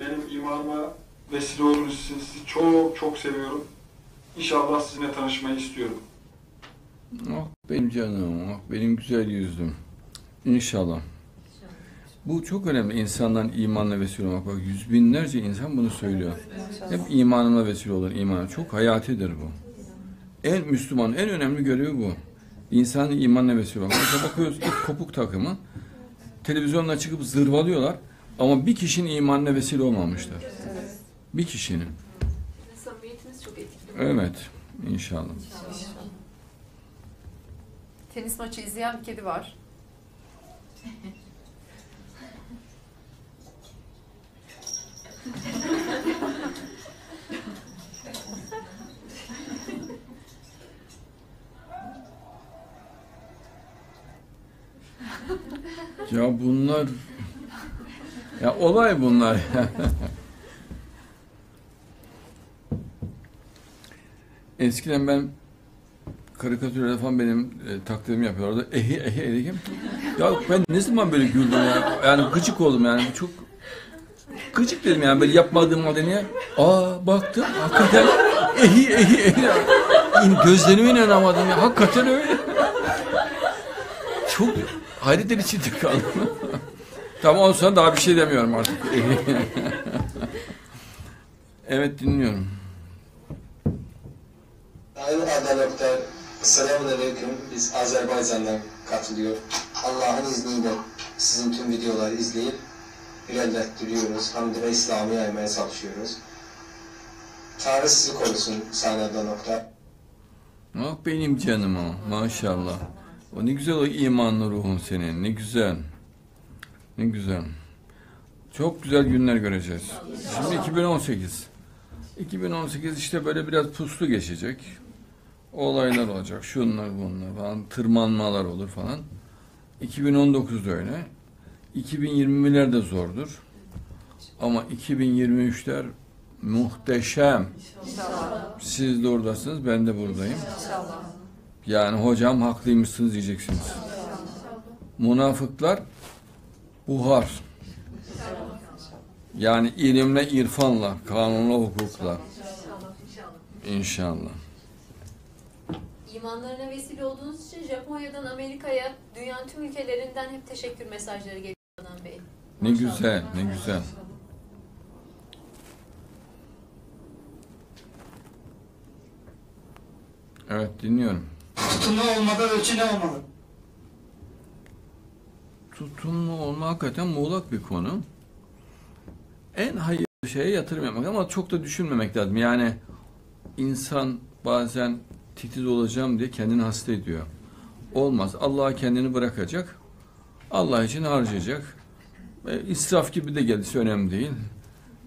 benim imanıma vesile olduğunuz için sizi çok çok seviyorum. İnşallah sizinle tanışmayı istiyorum. Ah benim canım, ah benim güzel yüzüm. İnşallah. Bu çok önemli. İnsanların imanla vesile olmak. Bak yüz binlerce insan bunu söylüyor. Hep imanına vesile olur iman. Çok hayatidir bu. En Müslüman, en önemli görevi bu. İnsanın imanla vesile olmak. Mesela bakıyoruz ilk kopuk takımı televizyonda çıkıp zırvalıyorlar ama bir kişinin imanına vesile olmamışlar. Bir kişinin. Samimiyetiniz çok etkili. Evet. İnşallah. Tenis maçı izleyen bir kedi var. Ya bunlar ya olay bunlar. Eskiden ben karikatürlerde falan benim e, taklidimi yapıyorlardı. Ehi ehi ehi. Ya ben ne zaman böyle güldüm ya? Yani gıcık oldum yani. Çok gıcık dedim yani böyle yapmadığım halde niye? Aa baktım hakikaten ehi ehi ehi. İn- Gözlerime inanamadım ya. Hakikaten öyle. Çok hayretler içinde kaldım. tamam ondan sonra daha bir şey demiyorum artık. evet dinliyorum. Sayın Adaletler, selamun aleyküm. Biz Azerbaycan'dan katılıyor. Allah'ın izniyle sizin tüm videoları izleyip ilerlettiriyoruz. Hamdülillah İslam'ı yaymaya çalışıyoruz. Tanrı sizi korusun Sayın Adaletler. Ah benim canım o maşallah. O ne güzel o imanlı ruhun senin. Ne güzel. Ne güzel. Çok güzel günler göreceğiz. Şimdi 2018. 2018 işte böyle biraz puslu geçecek. Olaylar olacak. Şunlar bunlar falan. Tırmanmalar olur falan. 2019'da öyle. 2020'ler de zordur. Ama 2023'ler muhteşem. Siz de oradasınız, ben de buradayım. İnşallah. Yani hocam haklıymışsınız diyeceksiniz. Münafıklar buhar. Yani ilimle, irfanla, kanunla, hukukla. İnşallah. İmanlarına vesile olduğunuz için Japonya'dan Amerika'ya, dünyanın tüm ülkelerinden hep teşekkür mesajları geliyor Adnan Bey. Ne Maşallah. güzel, ne güzel. Evet dinliyorum. Tutumlu olmadan ölçü ne olmalı? Tutumlu olma hakikaten muğlak bir konu. En hayırlı şeye yatırım yapmak ama çok da düşünmemek lazım. Yani insan bazen titiz olacağım diye kendini hasta ediyor. Olmaz. Allah'a kendini bırakacak. Allah için harcayacak. E, israf gibi de gelirse önemli değil.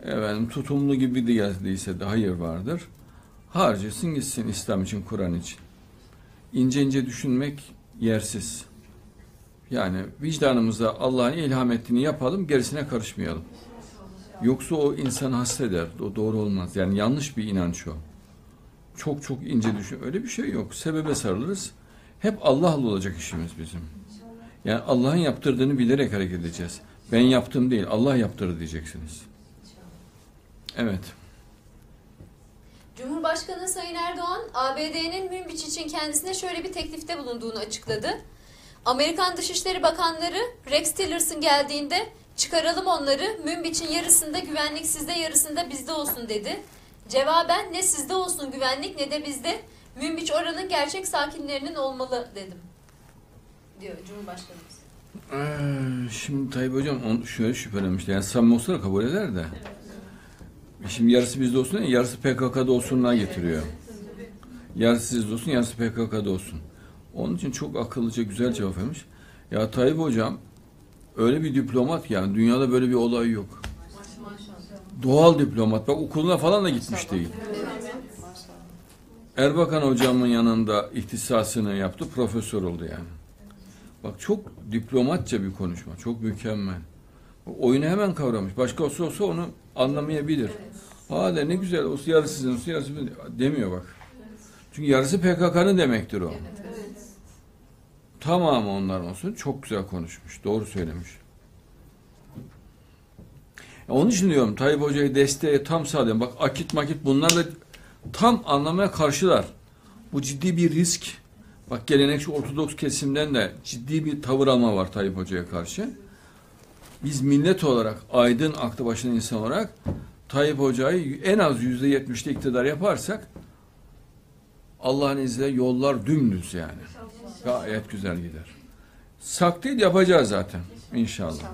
Efendim, tutumlu gibi de geldiyse de hayır vardır. Harcasın gitsin İslam için, Kur'an için. İnce ince düşünmek yersiz. Yani vicdanımıza Allah'ın ilham ettiğini yapalım, gerisine karışmayalım. Yoksa o insanı hasta eder. O doğru olmaz. Yani yanlış bir inanç o. Çok çok ince düşün. Öyle bir şey yok. Sebebe sarılırız. Hep Allah'la olacak işimiz bizim. Yani Allah'ın yaptırdığını bilerek hareket edeceğiz. Ben yaptım değil, Allah yaptırdı diyeceksiniz. Evet. Cumhurbaşkanı Sayın Erdoğan, ABD'nin Münbiç için kendisine şöyle bir teklifte bulunduğunu açıkladı. Amerikan Dışişleri Bakanları Rex Tillerson geldiğinde çıkaralım onları, Münbiç'in yarısında güvenlik sizde yarısında bizde olsun dedi. Cevaben ne sizde olsun güvenlik ne de bizde, Münbiç oranın gerçek sakinlerinin olmalı dedim. Diyor Cumhurbaşkanımız. Ee, şimdi Tayyip Hocam on, şöyle şüphelenmişti. Yani samimi olsa da kabul eder de. Şimdi yarısı bizde olsun, ya, yarısı PKK'da olsunlar getiriyor. Yarısı sizde olsun, yarısı PKK'da olsun. Onun için çok akıllıca, güzel cevap vermiş. Ya Tayyip Hocam öyle bir diplomat yani dünyada böyle bir olay yok. Doğal diplomat. Bak okuluna falan da gitmiş değil. Erbakan hocamın yanında ihtisasını yaptı, profesör oldu yani. Bak çok diplomatça bir konuşma, çok mükemmel. Oyunu hemen kavramış. Başka olsa olsa onu anlamayabilir. De ne güzel, o yarısı sizin, o yarısı demiyor bak. Çünkü yarısı PKK'nın demektir o. Tamamı onların olsun. Çok güzel konuşmuş, doğru söylemiş. Ya Onun için diyorum Tayyip Hoca'yı desteğe tam sağlıyorum. Bak akit makit bunlar da tam anlamaya karşılar. Bu ciddi bir risk. Bak gelenekçi Ortodoks kesimden de ciddi bir tavır alma var Tayyip Hoca'ya karşı. Biz millet olarak, aydın aklı başında insan olarak Tayyip Hoca'yı en az yüzde yetmişte iktidar yaparsak Allah'ın izniyle yollar dümdüz yani. Gayet güzel gider. Sak değil yapacağız zaten inşallah.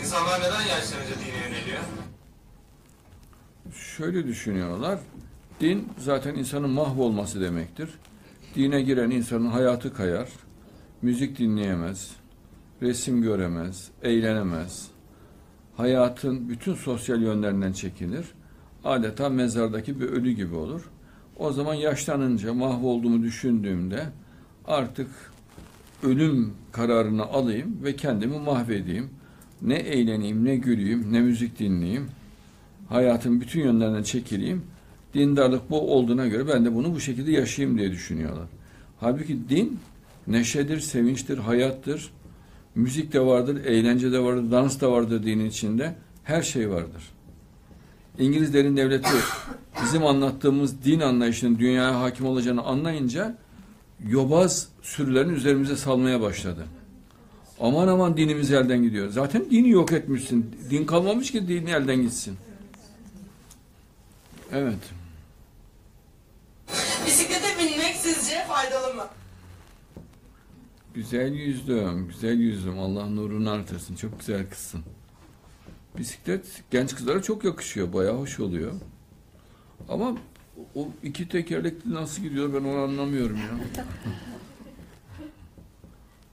İnsanlar neden yaşlanınca dine yöneliyor? Şöyle düşünüyorlar. Din zaten insanın mahvolması demektir. Dine giren insanın hayatı kayar. Müzik dinleyemez. Resim göremez. Eğlenemez. Hayatın bütün sosyal yönlerinden çekilir. Adeta mezardaki bir ölü gibi olur. O zaman yaşlanınca mahvolduğumu düşündüğümde artık ölüm kararını alayım ve kendimi mahvedeyim. Ne eğleneyim, ne güleyim, ne müzik dinleyeyim hayatın bütün yönlerinden çekileyim. Dindarlık bu olduğuna göre ben de bunu bu şekilde yaşayayım diye düşünüyorlar. Halbuki din neşedir, sevinçtir, hayattır. Müzik de vardır, eğlence de vardır, dans da vardır dinin içinde. Her şey vardır. İngilizlerin devleti bizim anlattığımız din anlayışının dünyaya hakim olacağını anlayınca yobaz sürülerini üzerimize salmaya başladı. Aman aman dinimiz elden gidiyor. Zaten dini yok etmişsin. Din kalmamış ki din elden gitsin. Evet. Bisiklete binmek sizce faydalı mı? Güzel yüzdüm, güzel yüzdüm. Allah nurunu artırsın. Çok güzel kızsın. Bisiklet genç kızlara çok yakışıyor. Bayağı hoş oluyor. Ama o iki tekerlekli nasıl gidiyor ben onu anlamıyorum ya.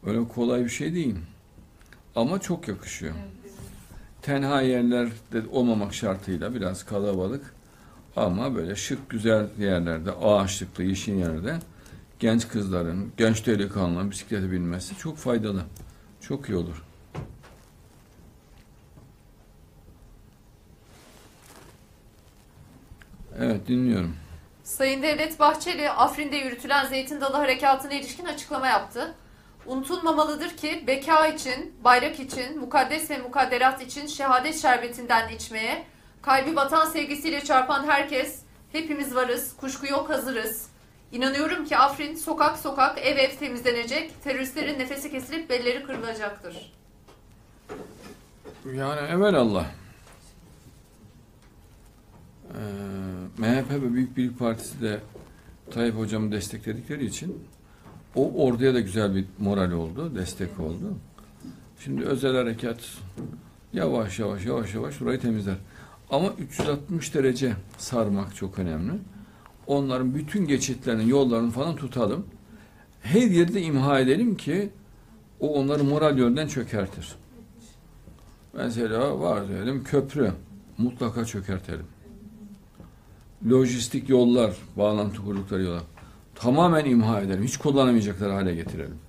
Öyle kolay bir şey değil. Ama çok yakışıyor. Tenha yerlerde olmamak şartıyla biraz kalabalık ama böyle şık güzel yerlerde, ağaçlıklı, yeşil yerde genç kızların, genç delikanlıların bisiklete binmesi çok faydalı. Çok iyi olur. Evet dinliyorum. Sayın Devlet Bahçeli, Afrin'de yürütülen Zeytin Dalı Harekatı'na ilişkin açıklama yaptı. Unutulmamalıdır ki beka için, bayrak için, mukaddes ve mukadderat için şehadet şerbetinden içmeye, kalbi vatan sevgisiyle çarpan herkes, hepimiz varız, kuşku yok hazırız. İnanıyorum ki Afrin sokak sokak, ev ev temizlenecek, teröristlerin nefesi kesilip belleri kırılacaktır. Yani evvelallah eee MHP ve Büyük Birlik Partisi de Tayyip Hocam'ı destekledikleri için o orduya da güzel bir moral oldu, destek oldu. Şimdi özel harekat yavaş yavaş yavaş yavaş burayı temizler. Ama 360 derece sarmak çok önemli. Onların bütün geçitlerini, yollarını falan tutalım. Her yerde imha edelim ki o onları moral yönden çökertir. Mesela var diyelim köprü mutlaka çökertelim. Lojistik yollar, bağlantı kurdukları yollar tamamen imha edelim. Hiç kullanamayacaklar hale getirelim.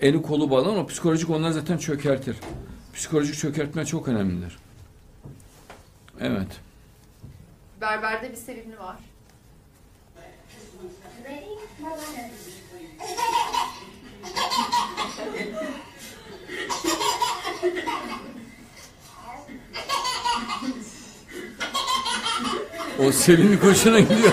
Eli kolu bağlan o psikolojik onları zaten çökertir. Psikolojik çökertme çok önemlidir. Evet. Berber'de bir sevimli var. O sevimli hoşuna gidiyor.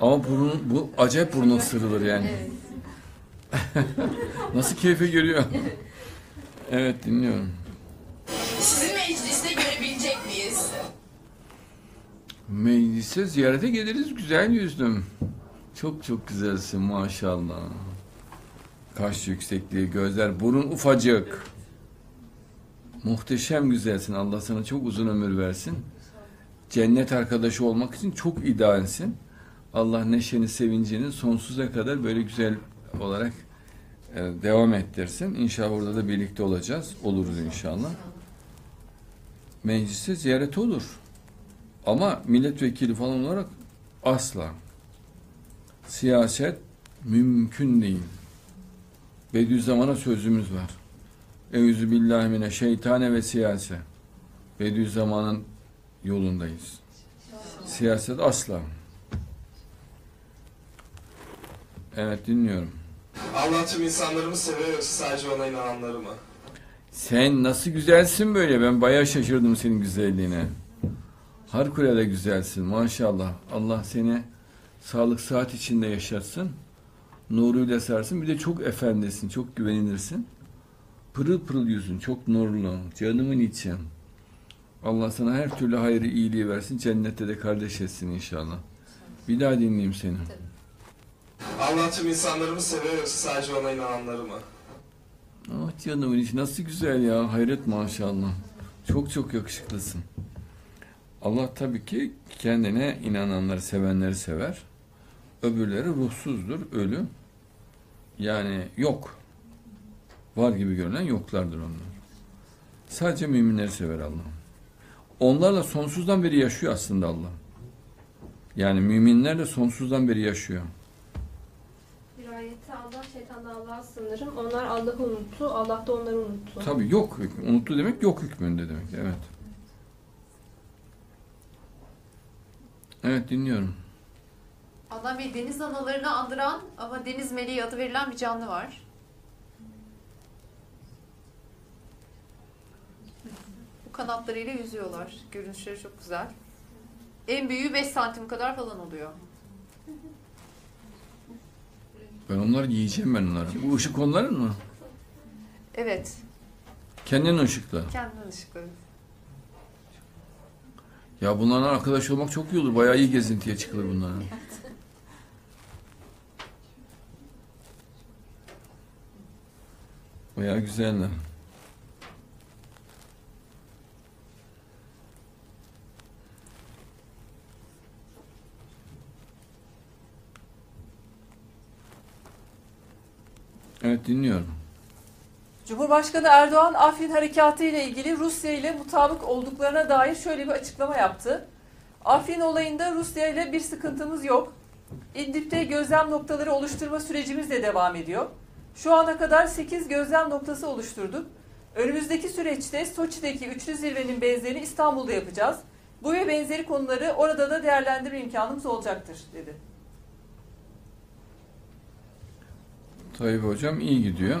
Ama burun, bu acayip burnu ısırılır yani. Nasıl keyfe geliyor? evet dinliyorum. Sizi mecliste görebilecek miyiz? Meclise ziyarete geliriz güzel yüzdüm. Çok çok güzelsin maşallah. Kaş yüksekliği, gözler, burun ufacık. Muhteşem güzelsin. Allah sana çok uzun ömür versin. Cennet arkadaşı olmak için çok idealsin. Allah neşeni, sevincini sonsuza kadar böyle güzel olarak e, devam ettirsin. İnşallah orada da birlikte olacağız. Oluruz inşallah. Meclise ziyaret olur. Ama milletvekili falan olarak asla. Siyaset mümkün değil. Bediüzzaman'a sözümüz var. Eûzü billahi mine şeytane ve siyase. Bediüzzaman'ın yolundayız. Siyaset asla. Evet dinliyorum. Allah Allah'cığım insanlarımı seviyor yoksa sadece ona inananları mı? Sen nasıl güzelsin böyle? Ben bayağı şaşırdım senin güzelliğine. Harikulade güzelsin maşallah. Allah seni sağlık saat içinde yaşatsın. Nuruyla sarsın. Bir de çok efendisin, çok güvenilirsin. Pırıl pırıl yüzün, çok nurlu. Canımın içim. Allah sana her türlü hayrı, iyiliği versin. Cennette de kardeş etsin inşallah. Bir daha dinleyeyim seni. Allah tüm insanları mı seviyor yoksa sadece ona inananları mı? Ah canımın içi nasıl güzel ya. Hayret maşallah. Çok çok yakışıklısın. Allah tabii ki kendine inananları, sevenleri sever. Öbürleri ruhsuzdur, ölü. Yani yok. Var gibi görünen yoklardır onlar. Sadece müminleri sever Allah. Onlarla sonsuzdan beri yaşıyor aslında Allah. Yani müminlerle sonsuzdan beri yaşıyor. Bir ayette Allah şeytandan Allah'a sığınırım. Onlar Allah'ı unuttu, Allah da onları unuttu. Tabii yok. Unuttu demek yok hükmünde demek. Evet. Evet dinliyorum. Adnan Bey deniz analarını andıran ama deniz meleği adı verilen bir canlı var. Bu kanatlarıyla yüzüyorlar. Görünüşleri çok güzel. En büyüğü 5 santim kadar falan oluyor. Ben onları yiyeceğim ben onları. Bu ışık onların mı? Evet. Kendinin ışıklı. Kendinin ışıkları. Ya bunlarla arkadaş olmak çok iyi olur. Bayağı iyi gezintiye çıkılır bunlara. Bayağı güzeller. Evet dinliyorum. Cumhurbaşkanı Erdoğan Afrin Harekatı ile ilgili Rusya ile mutabık olduklarına dair şöyle bir açıklama yaptı. Afrin olayında Rusya ile bir sıkıntımız yok. İdlib'de gözlem noktaları oluşturma sürecimiz de devam ediyor. Şu ana kadar 8 gözlem noktası oluşturduk. Önümüzdeki süreçte Soçi'deki üçlü zirvenin benzerini İstanbul'da yapacağız. Bu ve benzeri konuları orada da değerlendirme imkanımız olacaktır dedi. Tayyip Hocam iyi gidiyor.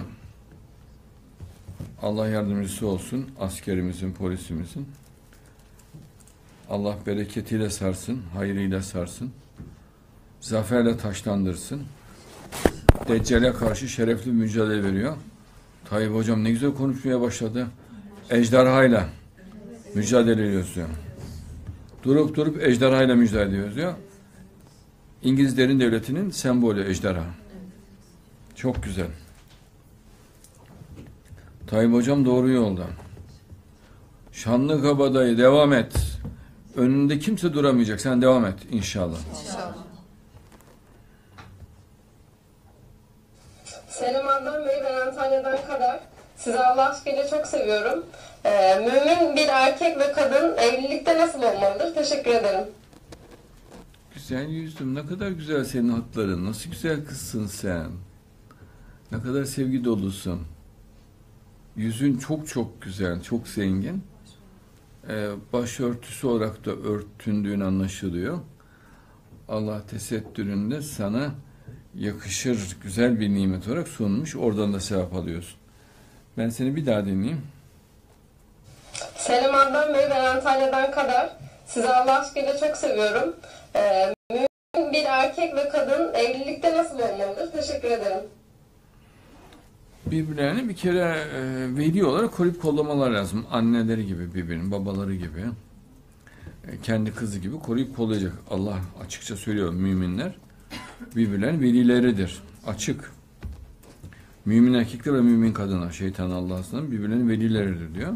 Allah yardımcısı olsun askerimizin, polisimizin. Allah bereketiyle sarsın, hayrıyla sarsın. Zaferle taşlandırsın. Deccale karşı şerefli mücadele veriyor. Tayyip Hocam ne güzel konuşmaya başladı. Ejderhayla mücadele ediyoruz diyor. Durup durup ejderhayla mücadele ediyoruz diyor. İngilizlerin devletinin sembolü ejderha. Çok güzel. Tayyip Hocam doğru yolda. Şanlı kabadayı devam et. Önünde kimse duramayacak. Sen devam et inşallah. İnşallah. Selam Adnan Bey, ben Antalya'dan kadar. Sizi Allah aşkıyla çok seviyorum. Ee, mümin bir erkek ve kadın evlilikte nasıl olmalıdır? Teşekkür ederim. Güzel yüzdüm. Ne kadar güzel senin hatların. Nasıl güzel kızsın sen. Ne kadar sevgi dolusun. Yüzün çok çok güzel, çok zengin. Ee, başörtüsü olarak da örtündüğün anlaşılıyor. Allah tesettüründe sana yakışır güzel bir nimet olarak sunmuş. Oradan da sevap alıyorsun. Ben seni bir daha dinleyeyim. Selam Adnan Bey, ben Antalya'dan kadar. Sizi Allah aşkıyla çok seviyorum. Ee, mümin bir erkek ve kadın evlilikte nasıl olmalıdır? Teşekkür ederim. birbirlerini bir kere e, veli olarak koruyup kollamalar lazım. Anneleri gibi birbirinin, babaları gibi. E, kendi kızı gibi koruyup kollayacak. Allah açıkça söylüyor müminler birbirlerinin velileridir. Açık. Mümin erkekler ve mümin kadınlar, şeytan Allah'ın birbirlerinin velileridir diyor.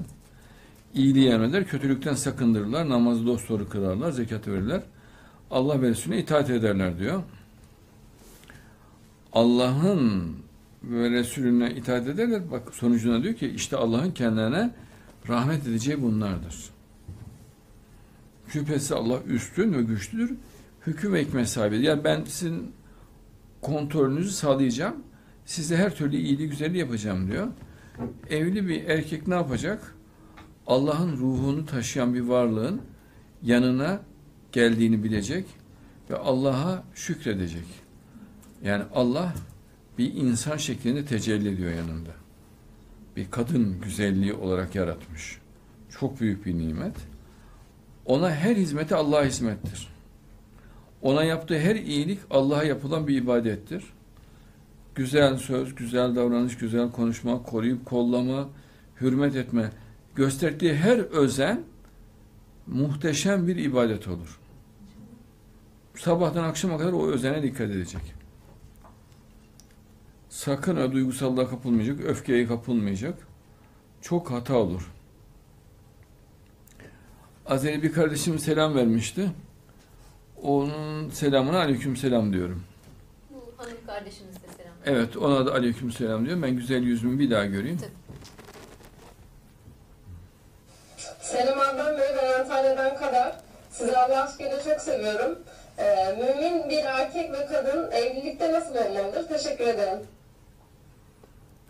İyiliği emreder, kötülükten sakındırırlar, namazı dosdoğru kırarlar, zekatı verirler. Allah ve Resulüne itaat ederler diyor. Allah'ın ve Resulüne itaat ederler. Bak sonucuna diyor ki işte Allah'ın kendilerine rahmet edeceği bunlardır. Şüphesiz Allah üstün ve güçlüdür. Hüküm ve hikmet sahibi. Yani ben sizin kontrolünüzü sağlayacağım. Size her türlü iyiliği güzelliği yapacağım diyor. Evli bir erkek ne yapacak? Allah'ın ruhunu taşıyan bir varlığın yanına geldiğini bilecek ve Allah'a şükredecek. Yani Allah bir insan şeklinde tecelli ediyor yanında. Bir kadın güzelliği olarak yaratmış. Çok büyük bir nimet. Ona her hizmeti Allah'a hizmettir. Ona yaptığı her iyilik Allah'a yapılan bir ibadettir. Güzel söz, güzel davranış, güzel konuşma, koruyup kollama, hürmet etme, gösterdiği her özen muhteşem bir ibadet olur. Sabahtan akşama kadar o özene dikkat edecek. Sakın o duygusallığa kapılmayacak, öfkeye kapılmayacak. Çok hata olur. Azeri bir kardeşim selam vermişti. Onun selamına aleyküm selam diyorum. Bu hanım kardeşimiz de selam. Evet ona da aleyküm selam diyorum. Ben güzel yüzümü bir daha göreyim. Selam ablam ve ben Antalya'dan kadar. Sizi Allah aşkıyla çok seviyorum. Ee, mümin bir erkek ve kadın evlilikte nasıl olmalıdır? Teşekkür ederim.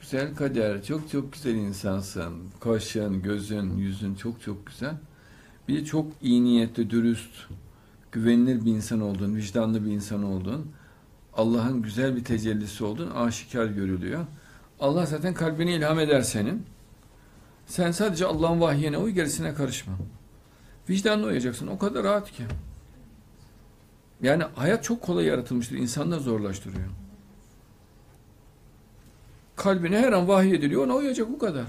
Güzel kader, çok çok güzel insansın. Kaşın, gözün, yüzün çok çok güzel. Bir de çok iyi niyetli, dürüst, güvenilir bir insan olduğun, vicdanlı bir insan olduğun, Allah'ın güzel bir tecellisi olduğun aşikar görülüyor. Allah zaten kalbini ilham eder senin. Sen sadece Allah'ın vahyine uy, gerisine karışma. Vicdanlı uyacaksın. O kadar rahat ki. Yani hayat çok kolay yaratılmıştır. İnsanlar zorlaştırıyor. Kalbine her an vahiy ediliyor. Ona uyacak bu kadar.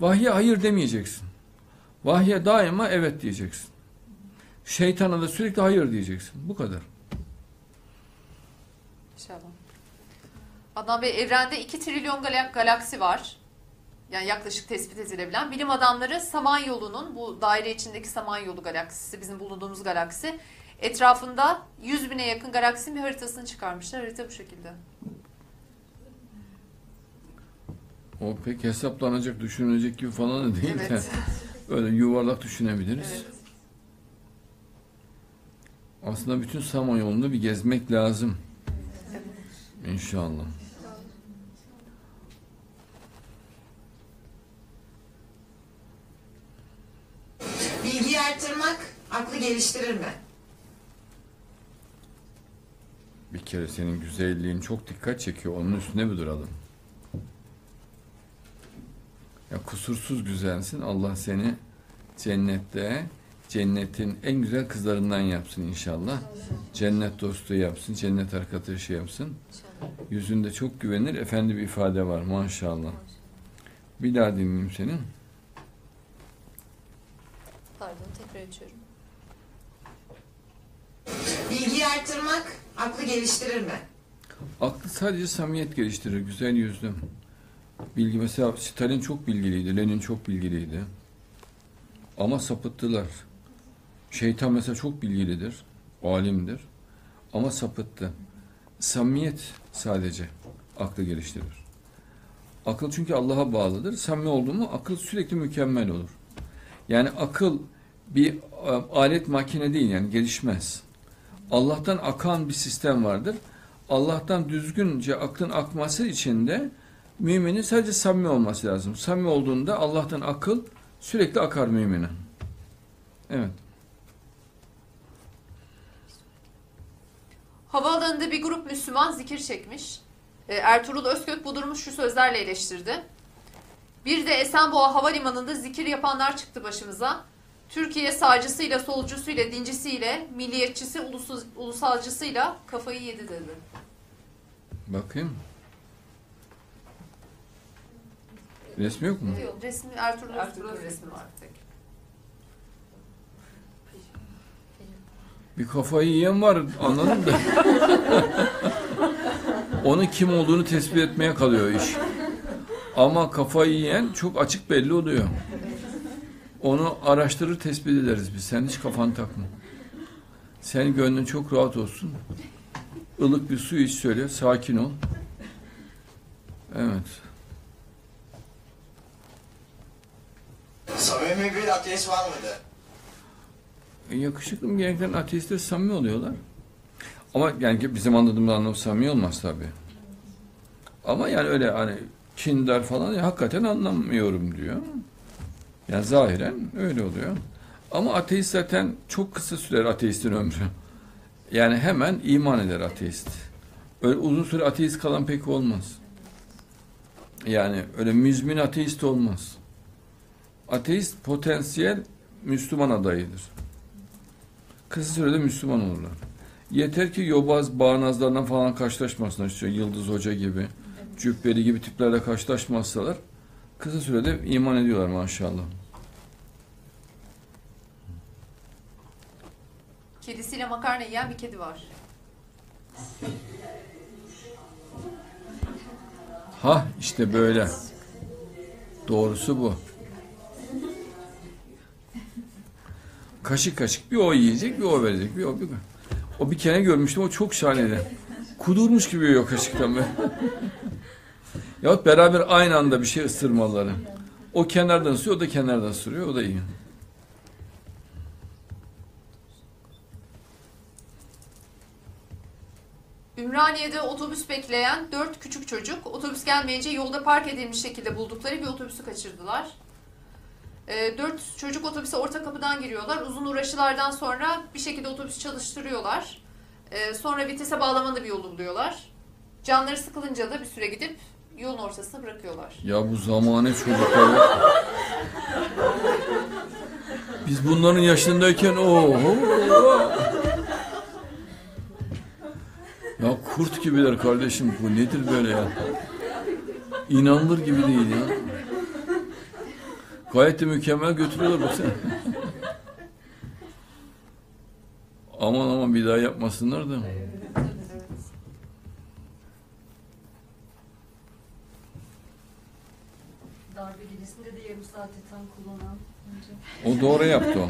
Vahye hayır demeyeceksin. Vahye daima evet diyeceksin. Şeytana da sürekli hayır diyeceksin. Bu kadar. İnşallah. Adnan Bey evrende 2 trilyon gala- galaksi var. Yani yaklaşık tespit edilebilen. Bilim adamları Samanyolu'nun bu daire içindeki Samanyolu galaksisi bizim bulunduğumuz galaksi etrafında 100 bine yakın galaksinin bir haritasını çıkarmışlar. Harita bu şekilde. O pek hesaplanacak, düşünülecek gibi falan da değil de. Evet. Öyle yuvarlak düşünebiliriz. Evet. Aslında bütün Samanyolu'nu bir gezmek lazım. İnşallah. Bilgiyi arttırmak aklı geliştirir mi? Bir kere senin güzelliğin çok dikkat çekiyor. Onun üstüne bir duralım. Ya kusursuz güzelsin. Allah seni cennette cennetin en güzel kızlarından yapsın inşallah. Cennet dostu yapsın. Cennet arkadaşı yapsın. Yüzünde çok güvenir. Efendi bir ifade var maşallah. Bir daha dinleyeyim seni. Pardon tekrar açıyorum. Bilgiyi arttırmak aklı geliştirir mi? Aklı sadece samimiyet geliştirir. Güzel yüzlü. Bilgi mesela Stalin çok bilgiliydi. Lenin çok bilgiliydi. Ama sapıttılar. Şeytan mesela çok bilgilidir. Alimdir. Ama sapıttı. Samimiyet sadece aklı geliştirir. Akıl çünkü Allah'a bağlıdır. Samimi oldu mu akıl sürekli mükemmel olur. Yani akıl bir e, alet makine değil yani gelişmez. Allah'tan akan bir sistem vardır. Allah'tan düzgünce aklın akması için de müminin sadece samimi olması lazım. Samimi olduğunda Allah'tan akıl sürekli akar mümine. Evet. Havaalanında bir grup Müslüman zikir çekmiş. E, Ertuğrul Özkök bu durumu şu sözlerle eleştirdi. Bir de Esenboğa Havalimanı'nda zikir yapanlar çıktı başımıza. Türkiye sağcısıyla, solcusuyla, dincisiyle, milliyetçisi, ulusuz, ulusalcısıyla kafayı yedi dedi. Bakayım. Resmi yok mu? Yok, resmi Ertuğrul Özkök'ün resmi var tek. Bir kafayı yiyen var anladım da. Onun kim olduğunu tespit etmeye kalıyor iş. Ama kafayı yiyen çok açık belli oluyor. Onu araştırır tespit ederiz biz. Sen hiç kafanı takma. Senin gönlün çok rahat olsun. Ilık bir su iç söyle. Sakin ol. Evet. Samimi bir ateist var mıydı? Yakışıklı mı gerekten ateistler samimi oluyorlar. Ama yani bizim anladığımız anlamda samimi olmaz tabii. Ama yani öyle hani kindar falan ya, hakikaten anlamıyorum diyor. Yani zahiren öyle oluyor. Ama ateist zaten çok kısa sürer ateistin ömrü. Yani hemen iman eder ateist. Öyle uzun süre ateist kalan pek olmaz. Yani öyle müzmin ateist olmaz. Ateist potansiyel Müslüman adayıdır. Kısa sürede Müslüman olurlar. Yeter ki yobaz bağnazlardan falan karşılaşmasınlar. İşte Yıldız Hoca gibi, Cübbeli gibi tiplerle karşılaşmazsalar kısa sürede iman ediyorlar maşallah. Kedisiyle makarna yiyen bir kedi var. Ha işte böyle. Doğrusu bu. Kaşık kaşık bir o yiyecek bir o verecek bir o bir o bir kere görmüştüm o çok şahaneydi. Kudurmuş gibi yiyor kaşıktan böyle. Yahut beraber aynı anda bir şey ısırmaları. O kenardan ısırıyor o da kenardan ısırıyor o da iyi. Ümraniye'de otobüs bekleyen dört küçük çocuk otobüs gelmeyince yolda park edilmiş şekilde buldukları bir otobüsü kaçırdılar. Dört çocuk otobüse orta kapıdan giriyorlar. Uzun uğraşılardan sonra bir şekilde otobüsü çalıştırıyorlar. Ee, sonra vitese bağlamanın da bir yolu buluyorlar. Canları sıkılınca da bir süre gidip yolun ortasına bırakıyorlar. Ya bu zamane çocuklar. Biz bunların yaşındayken oho. Ya kurt gibiler kardeşim bu nedir böyle ya? İnanılır gibi değil ya. Gayet de mükemmel götürüyorlar baksana. aman aman bir daha yapmasınlar da. Darbe gecesinde de yarım saati tam kullanan. O doğru yaptı o.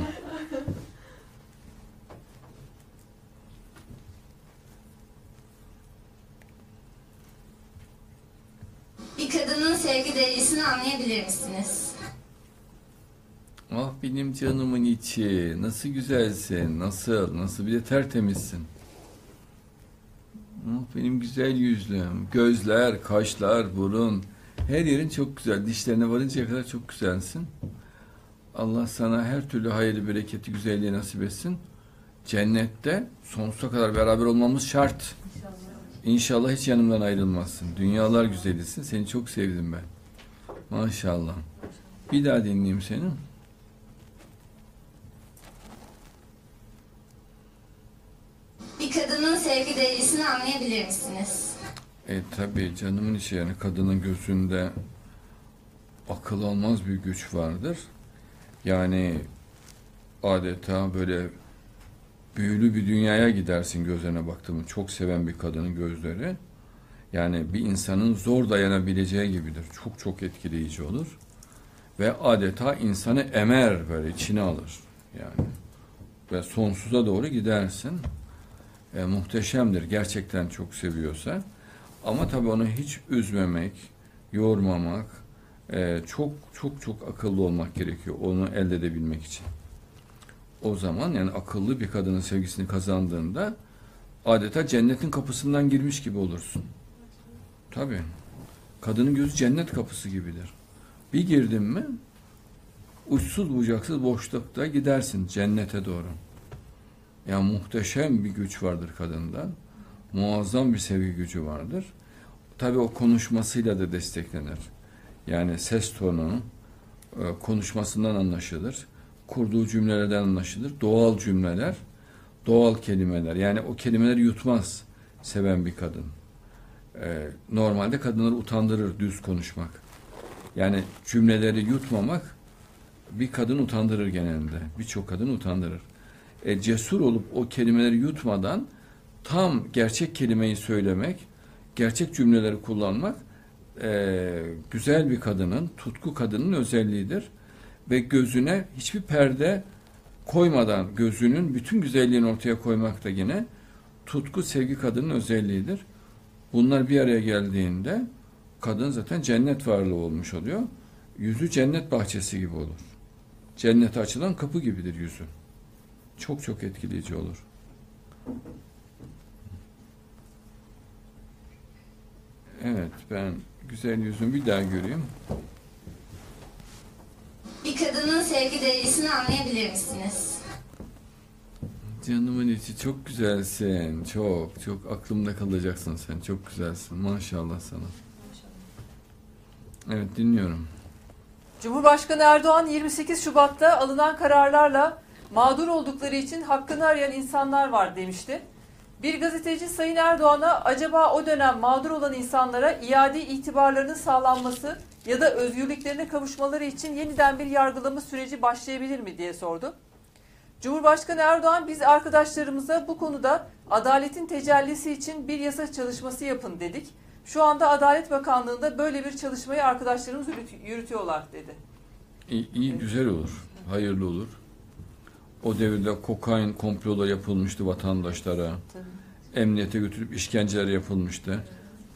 Bir kadının sevgi derecesini anlayabilir misiniz? Ah benim canımın içi. Nasıl güzelsin. Nasıl? Nasıl bir de tertemizsin. Ah benim güzel yüzlüm. Gözler, kaşlar, burun. Her yerin çok güzel. Dişlerine varıncaya kadar çok güzelsin. Allah sana her türlü hayırlı, bereketi, güzelliği nasip etsin. Cennette sonsuza kadar beraber olmamız şart. İnşallah hiç yanımdan ayrılmazsın. Dünyalar güzelisin. Seni çok sevdim ben. Maşallah. Bir daha dinleyeyim seni. Bir kadının sevgi derecesini anlayabilir misiniz? E tabi canımın içi yani kadının gözünde akıl almaz bir güç vardır. Yani adeta böyle büyülü bir dünyaya gidersin gözlerine baktığımı. Çok seven bir kadının gözleri. Yani bir insanın zor dayanabileceği gibidir. Çok çok etkileyici olur. Ve adeta insanı emer böyle içine alır. Yani ve sonsuza doğru gidersin. E, muhteşemdir. Gerçekten çok seviyorsa. Ama tabii onu hiç üzmemek, yormamak, e, çok çok çok akıllı olmak gerekiyor onu elde edebilmek için. O zaman yani akıllı bir kadının sevgisini kazandığında adeta cennetin kapısından girmiş gibi olursun. Tabii. Kadının gözü cennet kapısı gibidir. Bir girdin mi uçsuz bucaksız boşlukta gidersin cennete doğru. Yani muhteşem bir güç vardır kadında. Muazzam bir sevgi gücü vardır. Tabii o konuşmasıyla da desteklenir. Yani ses tonu e, konuşmasından anlaşılır. Kurduğu cümlelerden anlaşılır. Doğal cümleler, doğal kelimeler. Yani o kelimeleri yutmaz seven bir kadın. E, Normalde kadınları utandırır düz konuşmak. Yani cümleleri yutmamak bir kadın utandırır genelde. Birçok kadın utandırır. E, cesur olup o kelimeleri yutmadan tam gerçek kelimeyi söylemek, gerçek cümleleri kullanmak e, güzel bir kadının, tutku kadının özelliğidir. Ve gözüne hiçbir perde koymadan gözünün bütün güzelliğini ortaya koymak da yine tutku, sevgi kadının özelliğidir. Bunlar bir araya geldiğinde kadın zaten cennet varlığı olmuş oluyor. Yüzü cennet bahçesi gibi olur. Cennete açılan kapı gibidir yüzü. Çok çok etkileyici olur. Evet, ben güzel yüzümü bir daha göreyim. Bir kadının sevgi derecesini anlayabilir misiniz? Canımın içi çok güzelsin. Çok çok aklımda kalacaksın sen. Çok güzelsin. Maşallah sana. Evet dinliyorum. Cumhurbaşkanı Erdoğan 28 Şubat'ta alınan kararlarla mağdur oldukları için hakkını arayan insanlar var demişti. Bir gazeteci Sayın Erdoğan'a acaba o dönem mağdur olan insanlara iade itibarlarının sağlanması ya da özgürlüklerine kavuşmaları için yeniden bir yargılama süreci başlayabilir mi diye sordu. Cumhurbaşkanı Erdoğan biz arkadaşlarımıza bu konuda adaletin tecellisi için bir yasa çalışması yapın dedik. Şu anda Adalet Bakanlığı'nda böyle bir çalışmayı arkadaşlarımız yürüt- yürütüyorlar dedi. İyi, iyi, güzel olur. Hayırlı olur. O devirde kokain komploları yapılmıştı vatandaşlara. Emniyete götürüp işkenceler yapılmıştı.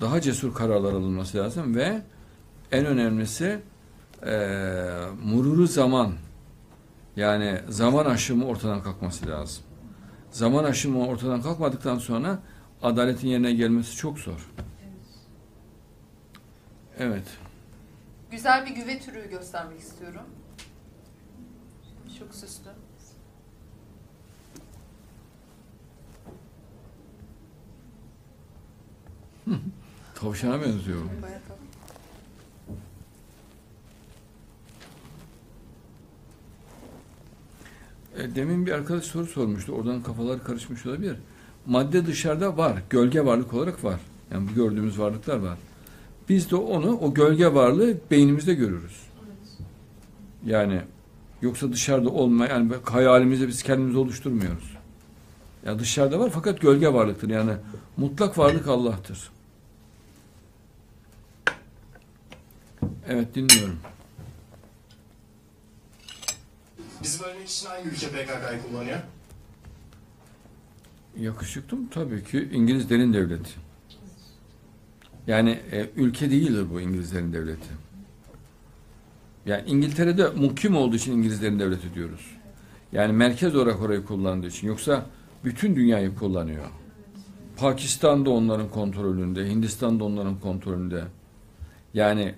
Daha cesur kararlar alınması lazım ve en önemlisi eee mururu zaman yani zaman aşımı ortadan kalkması lazım. Zaman aşımı ortadan kalkmadıktan sonra adaletin yerine gelmesi çok zor. Evet. Güzel bir güve türü göstermek istiyorum. Çok süslü. Tavşana benziyor. Bayağı tatlı. E, demin bir arkadaş soru sormuştu. Oradan kafalar karışmış olabilir. Madde dışarıda var. Gölge varlık olarak var. Yani bu gördüğümüz varlıklar var. Biz de onu, o gölge varlığı beynimizde görürüz. Yani yoksa dışarıda olmayan, yani hayalimizde biz kendimizi oluşturmuyoruz. Ya dışarıda var fakat gölge varlıktır. Yani mutlak varlık Allah'tır. Evet dinliyorum. Bizi bölmek için hangi ülke PKK'yı kullanıyor? Yakışıklı mı? Tabii ki İngilizlerin devleti. Yani e, ülke değildir bu İngilizlerin devleti. Yani İngiltere'de mukim olduğu için İngilizlerin devleti diyoruz. Yani merkez olarak orayı kullandığı için. Yoksa bütün dünyayı kullanıyor. Pakistan da onların kontrolünde, Hindistan da onların kontrolünde. Yani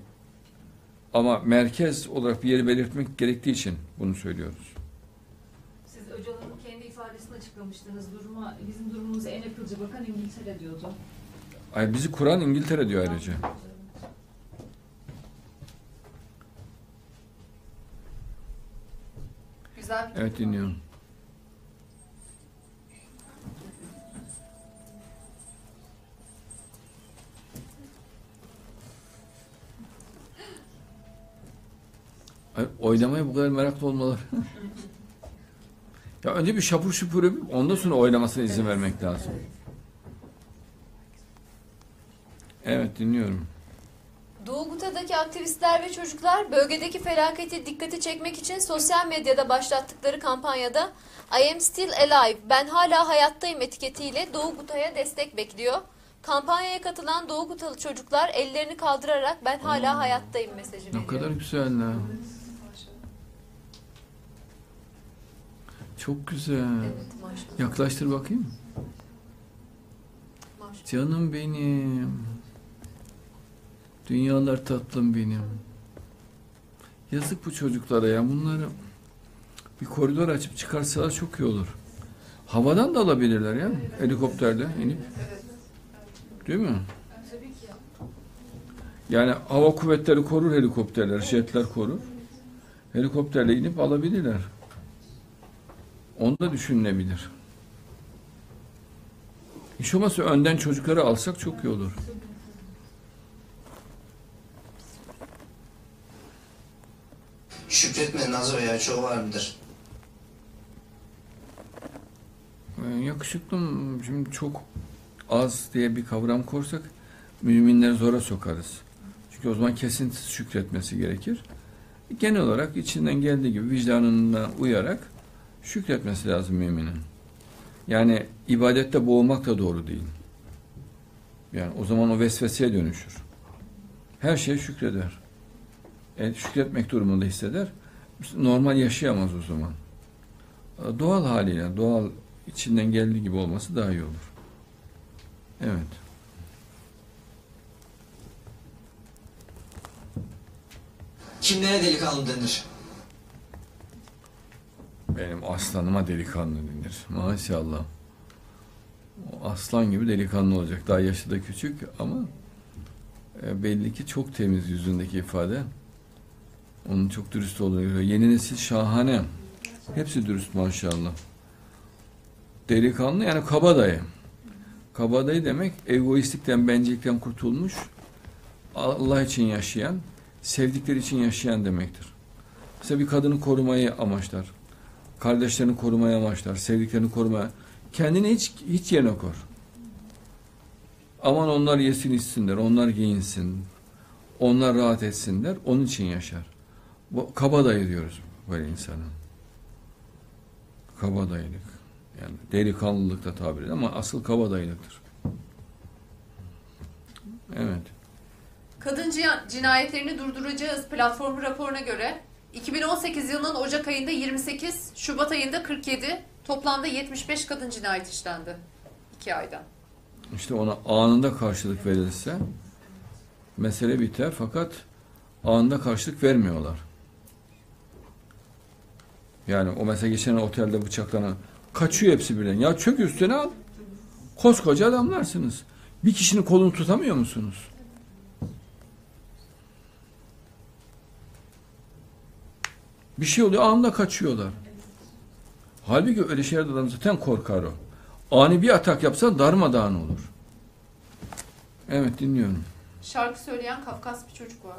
ama merkez olarak bir yeri belirtmek gerektiği için bunu söylüyoruz. Siz Öcalan'ın kendi ifadesini açıklamıştınız. Duruma, bizim durumumuza en akılcı bakan İngiltere diyordu. Ay bizi kuran İngiltere diyor ayrıca. Güzel bir Evet dinliyorum. Oynamaya bu kadar meraklı olmaları. ya önce bir şapur şupur yapıp ondan sonra oynamasına izin vermek lazım. Evet dinliyorum. Doğu Guta'daki aktivistler ve çocuklar bölgedeki felaketi dikkate çekmek için sosyal medyada başlattıkları kampanyada I am still alive, ben hala hayattayım etiketiyle Doğu Guta'ya destek bekliyor. Kampanyaya katılan Doğu Gutalı çocuklar ellerini kaldırarak ben hala hayattayım mesajı veriyor. Ne kadar güzel ya. Çok güzel. Evet maşallah. Yaklaştır bakayım. maşallah. Canım benim. Dünyalar tatlım benim. Yazık bu çocuklara ya. Bunları bir koridor açıp çıkarsalar çok iyi olur. Havadan da alabilirler ya. Helikopterle inip. Değil mi? Tabii ki ya. Yani hava kuvvetleri korur helikopterler, jetler korur. Helikopterle inip alabilirler. Onda düşünülebilir. Hiç olmazsa önden çocukları alsak çok iyi olur. Şükretme Nazo ya çoğu var mıdır? Ee, yakışıklım şimdi çok az diye bir kavram korsak müminleri zora sokarız. Çünkü o zaman kesintisiz şükretmesi gerekir. Genel olarak içinden geldiği gibi vicdanına uyarak şükretmesi lazım müminin. Yani ibadette boğulmak da doğru değil. Yani o zaman o vesveseye dönüşür. Her şeye şükreder. E, şükretmek durumunda hisseder. Normal yaşayamaz o zaman. E, Doğal haliyle, doğal içinden geldiği gibi olması daha iyi olur. Evet. Kimlere delikanlı denir? Aslanıma delikanlı denir. Maşallah. O aslan gibi delikanlı olacak. Daha yaşı da küçük ama e, belli ki çok temiz yüzündeki ifade. Onun çok dürüst olduğunu. Yeni nesil şahane. Hepsi dürüst maşallah. Delikanlı yani kabadayı. Kabadayı demek egoistlikten, bencillikten kurtulmuş, Allah için yaşayan, sevdikleri için yaşayan demektir. Mesela bir kadını korumayı amaçlar. Kardeşlerini korumayı amaçlar. Sevdiklerini korumaya. Kendini hiç hiç yerine koy. Aman onlar yesin içsinler, onlar giyinsin, onlar rahat etsinler, onun için yaşar. Bu kabadayı diyoruz böyle insana. Kabadayılık. Yani delikanlılık da tabir edilir ama asıl kabadayılıktır. Evet. Kadın cina- cinayetlerini durduracağız platformu raporuna göre 2018 yılının Ocak ayında 28, Şubat ayında 47, toplamda 75 kadın cinayet işlendi. 2 ayda. İşte ona anında karşılık verilse mesele biter fakat anında karşılık vermiyorlar. Yani o mesela geçen otelde bıçaklanan kaçıyor hepsi birden. Ya çök üstüne al. Koskoca adamlarsınız. Bir kişinin kolunu tutamıyor musunuz? Bir şey oluyor anında kaçıyorlar. Halbuki öyle şeylerden zaten korkar o. Ani bir atak yapsa darmadağın olur. Evet dinliyorum. Şarkı söyleyen Kafkas bir çocuk var.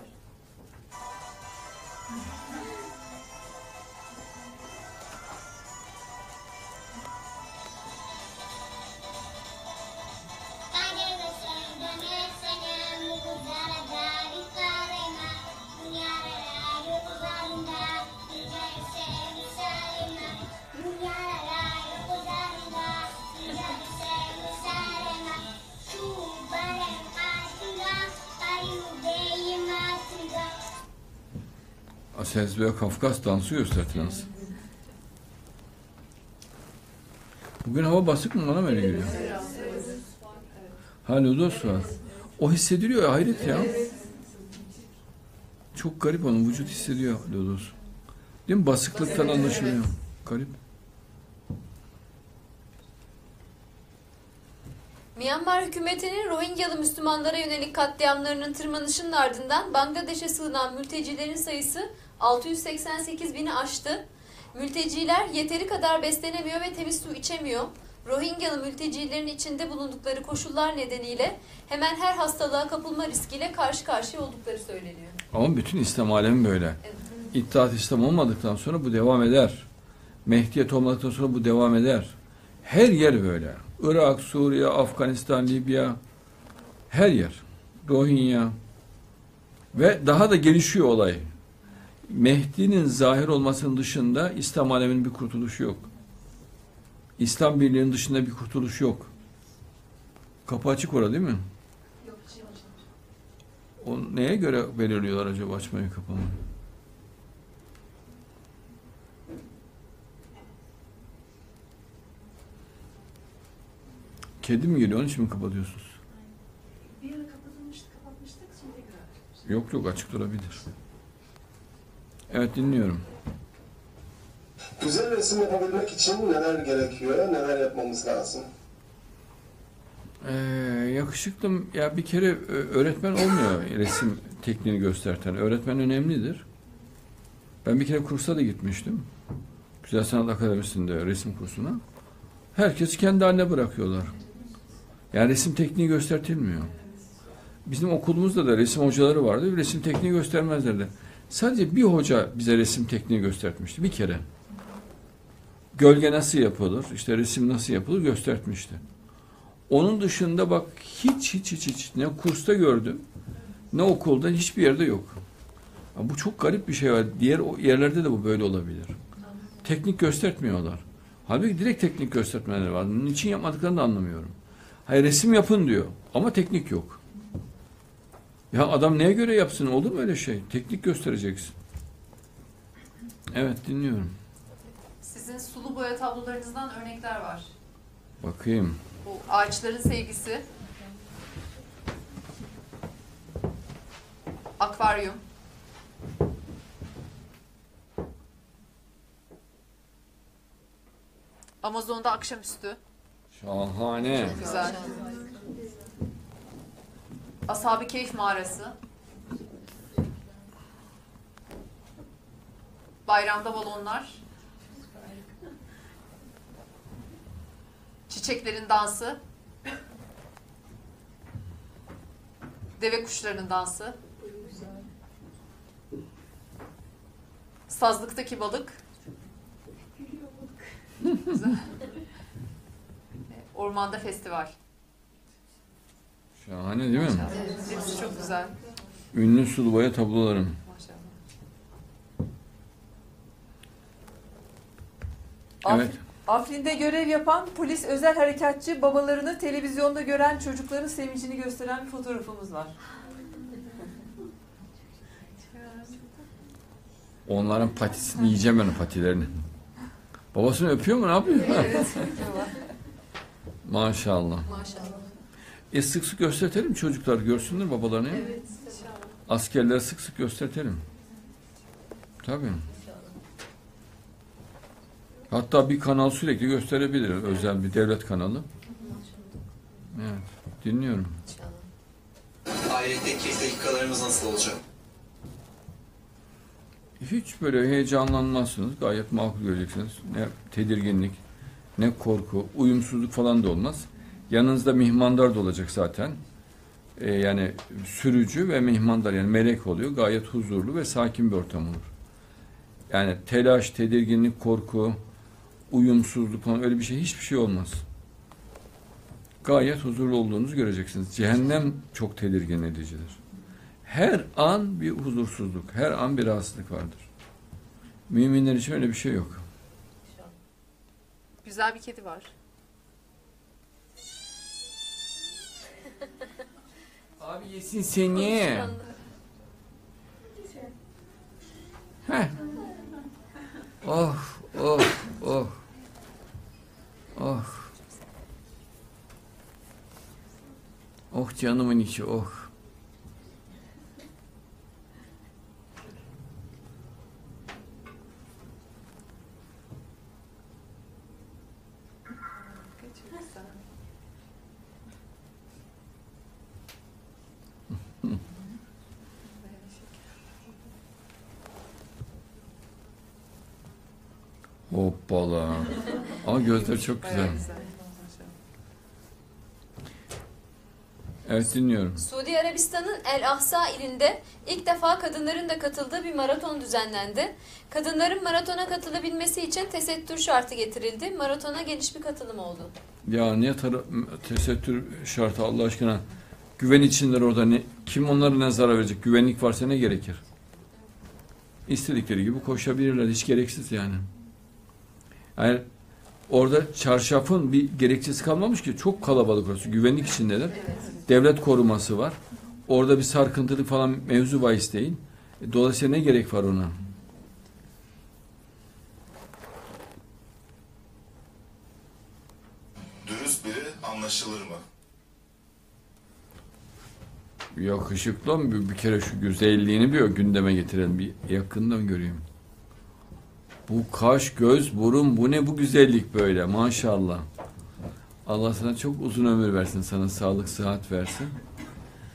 Sezbe Kafkas dansı gösterdiniz. Bugün hava basık mı bana mı öyle geliyor? Ha lodos var. O hissediliyor ya hayret ya. Çok garip onun vücut hissediyor lodos. Değil mi? Basıklıktan anlaşılıyor. Garip. Myanmar hükümetinin Rohingyalı Müslümanlara yönelik katliamlarının tırmanışının ardından Bangladeş'e sığınan mültecilerin sayısı 688 bini aştı. Mülteciler yeteri kadar beslenemiyor ve temiz su içemiyor. Rohingyalı mültecilerin içinde bulundukları koşullar nedeniyle hemen her hastalığa kapılma riskiyle karşı karşıya oldukları söyleniyor. Ama bütün İslam alemi böyle. İttihat İslam olmadıktan sonra bu devam eder. Mehdiyet olmadıktan sonra bu devam eder. Her yer böyle. Irak, Suriye, Afganistan, Libya, her yer. Rohingya. Ve daha da gelişiyor olay. Mehdi'nin zahir olmasının dışında İslam aleminin bir kurtuluşu yok. İslam birliğinin dışında bir kurtuluş yok. Kapı açık orada değil mi? O neye göre belirliyorlar acaba açmayı kapamayı? Kedi mi geliyor? Onun için mi kapatıyorsunuz? Bir ara kapatılmıştı, kapatmıştık, şimdi tekrar. Yok yok açık durabilir. Evet dinliyorum. Güzel resim yapabilmek için neler gerekiyor, neler yapmamız lazım? Ee, yakışıklı ya bir kere e, öğretmen olmuyor resim tekniğini gösterten. Öğretmen önemlidir. Ben bir kere kursa da gitmiştim. Güzel Sanat Akademisi'nde resim kursuna. Herkes kendi haline bırakıyorlar. Yani resim tekniği göstertilmiyor. Bizim okulumuzda da resim hocaları vardı. Resim tekniği göstermezlerdi. Sadece bir hoca bize resim tekniği göstermişti. Bir kere. Gölge nasıl yapılır, işte resim nasıl yapılır göstermişti. Onun dışında bak hiç hiç hiç hiç ne kursta gördüm ne okulda hiçbir yerde yok. Ya bu çok garip bir şey var. Diğer yerlerde de bu böyle olabilir. Teknik göstermiyorlar. Halbuki direkt teknik göstermeleri var. Niçin yapmadıklarını da anlamıyorum. Hayır resim yapın diyor ama teknik yok. Ya adam neye göre yapsın olur mu öyle şey? Teknik göstereceksin. Evet dinliyorum. Sizin sulu boya tablolarınızdan örnekler var. Bakayım. Bu ağaçların sevgisi. Akvaryum. Amazon'da akşamüstü. Şahane. Çok güzel. Ashab-ı Keyif mağarası. Bayramda balonlar. Çiçeklerin dansı. Deve kuşlarının dansı. Sazlıktaki balık. Ormanda festival. Şahane değil mi? Hepsi çok güzel. Ünlü sulu boya tablolarım. Maşallah. Evet. Afrin'de görev yapan polis özel harekatçı babalarını televizyonda gören çocukların sevincini gösteren bir fotoğrafımız var. Onların patisini yiyeceğim ben patilerini. Babasını öpüyor mu ne yapıyor? Maşallah. Maşallah. E sık sık göstertelim çocuklar görsünler babalarını. Askerleri sık sık göstertelim. Tabii. Hatta bir kanal sürekli gösterebilir. Özel bir devlet kanalı. Evet. Dinliyorum. Ahiretteki dakikalarımız nasıl olacak? Hiç böyle heyecanlanmazsınız. Gayet makul göreceksiniz. Ne tedirginlik, ne korku, uyumsuzluk falan da olmaz. Yanınızda mihmandar da olacak zaten. Ee, yani sürücü ve mihmandar yani melek oluyor. Gayet huzurlu ve sakin bir ortam olur. Yani telaş, tedirginlik, korku, uyumsuzluk falan öyle bir şey hiçbir şey olmaz. Gayet huzurlu olduğunuzu göreceksiniz. Cehennem çok tedirgin edicidir. Her an bir huzursuzluk, her an bir rahatsızlık vardır. Müminler için öyle bir şey yok. Güzel bir kedi var. Abi yesin seni. Heh. Oh, oh, oh. Oh. Oh canımın içi, oh. Hoppala. Ama gözleri çok güzel. Evet dinliyorum. Suudi Arabistan'ın El Ahsa ilinde ilk defa kadınların da katıldığı bir maraton düzenlendi. Kadınların maratona katılabilmesi için tesettür şartı getirildi. Maratona geniş bir katılım oldu. Ya niye tesettür şartı Allah aşkına? Güven içinler orada. Ne, kim onlara ne zarar verecek? Güvenlik varsa ne gerekir? İstedikleri gibi koşabilirler. Hiç gereksiz yani. Yani orada çarşafın bir gerekçesi kalmamış ki. Çok kalabalık orası. Güvenlik içindeler. Devlet koruması var. Orada bir sarkıntılık falan mevzu bahis değil. E, Dolayısıyla ne gerek var ona? Dürüst biri anlaşılır mı? Yakışıklı mı? Bir, bir kere şu güzelliğini bir gündeme getirelim. Bir yakından göreyim. Bu kaş, göz, burun bu ne bu güzellik böyle maşallah. Allah sana çok uzun ömür versin. Sana sağlık, sıhhat versin.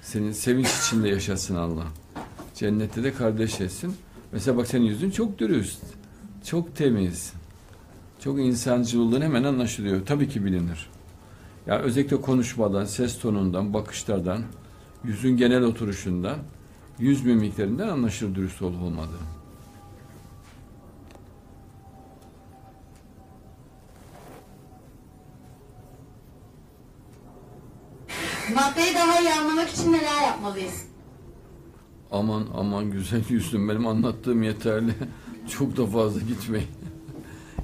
Senin sevinç içinde yaşasın Allah. Cennette de kardeş etsin. Mesela bak senin yüzün çok dürüst. Çok temiz. Çok insancılığın hemen anlaşılıyor. Tabii ki bilinir. Ya özellikle konuşmadan, ses tonundan, bakışlardan, yüzün genel oturuşundan, yüz mimiklerinden anlaşılır dürüst olup olmadığı. Maddeyi daha iyi anlamak için neler yapmalıyız? Aman aman güzel yüzlüm benim anlattığım yeterli. Çok da fazla gitmeyin.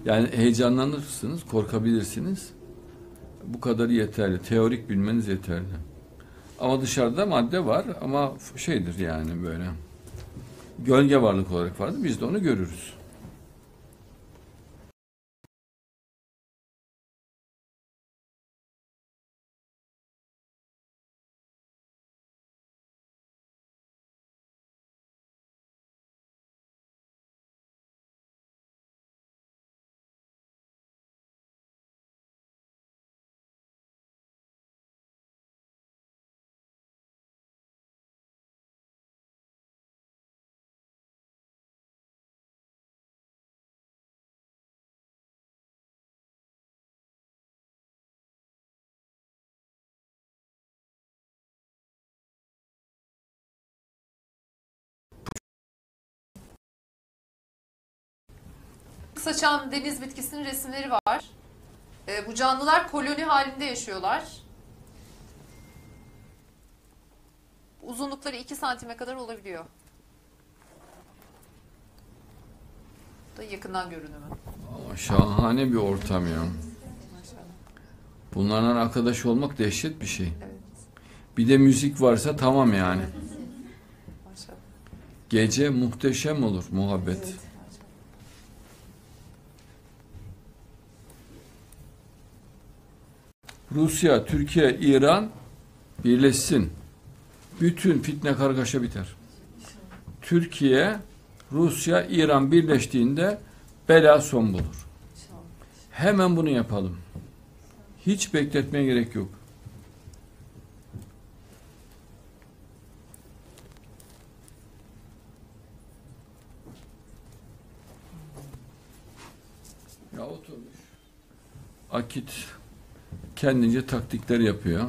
Yani heyecanlanırsınız, korkabilirsiniz. Bu kadar yeterli. Teorik bilmeniz yeterli. Ama dışarıda madde var ama şeydir yani böyle. Gölge varlık olarak vardır. Biz de onu görürüz. Saçan deniz bitkisinin resimleri var. Ee, bu canlılar koloni halinde yaşıyorlar. Uzunlukları 2 santime kadar olabiliyor. Bu da yakından görünümü. Ama şahane bir ortam ya. Bunlarla arkadaş olmak dehşet bir şey. Bir de müzik varsa tamam yani. Maşallah. Gece muhteşem olur muhabbet. Rusya, Türkiye, İran birleşsin. Bütün fitne kargaşa biter. Türkiye, Rusya, İran birleştiğinde bela son bulur. Hemen bunu yapalım. Hiç bekletmeye gerek yok. Ya oturmuş. Akit kendince taktikler yapıyor.